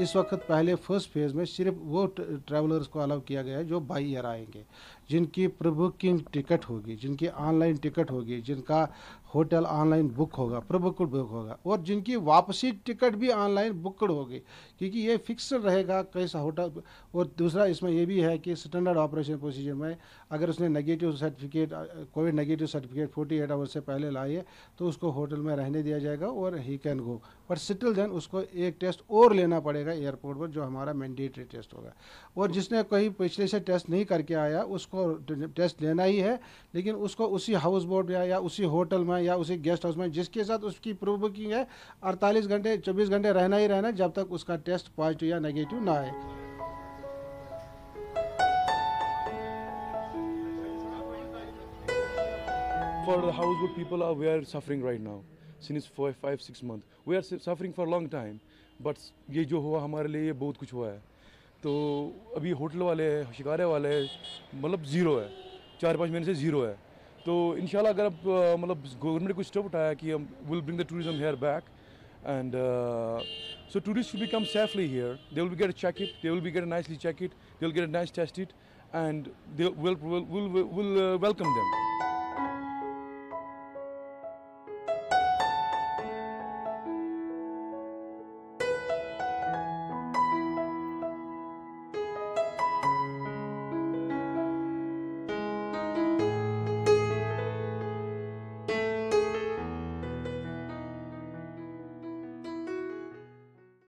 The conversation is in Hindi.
इस वक्त पहले फ़र्स्ट फ़ेज़ में सिर्फ़ वो ट्रैवलर्स को अलाउ किया गया है जो बाई ईयर आएँगे। जिनकी प्रभु की टिकट होगी, जिनकी ऑनलाइन टिकट होगी, जिनका होटल ऑनलाइन बुक होगा प्रबुकड बुक होगा, और जिनकी वापसी टिकट भी ऑनलाइन बुकड होगी, क्योंकि ये फिक्स रहेगा कैसा होटल और दूसरा इसमें यह भी है कि स्टैंडर्ड ऑपरेशन प्रोसीजर में अगर उसने negative certificate covid negative certificate forty eight hours से पहले लाए तो उसको होटल में रहने दिया जाएगा और he can go but still then उसको एक टेस्ट और लेना पड़ेगा। एयरपोर्ट पर जो हमारा मैंडेटरी टेस्ट होगा। और जिसने कहीं पिछले से टेस्ट नहीं करके आया उसको टेस्ट लेना ही है लेकिन उसको उसी हाउस बोट या, या उसी होटल में या उसी गेस्ट हाउस में जिसके साथ उसकी प्रूफ बुकिंग है अड़तालीस घंटे चौबीस घंटे रहना ही रहना जब तक उसका टेस्ट पॉजिटिव या नेगेटिव ना आए। For the houseboat people, are we are suffering right now. Since four, five, six months. We are suffering for a long time, but ये जो हुआ हमारे लिए, ये बहुत कुछ हुआ है। तो अभी होटल वाले शिकारे वाले हैं मतलब ज़ीरो है। चार पाँच महीने से ज़ीरो है। तो इन अगर अब मतलब गवर्नमेंट कुछ स्टेप उठाया कि हम will bring the tourism here back and so tourist should become safely here they will be get check it they will be get nicely check it they will get nice taste it and they'll welcome them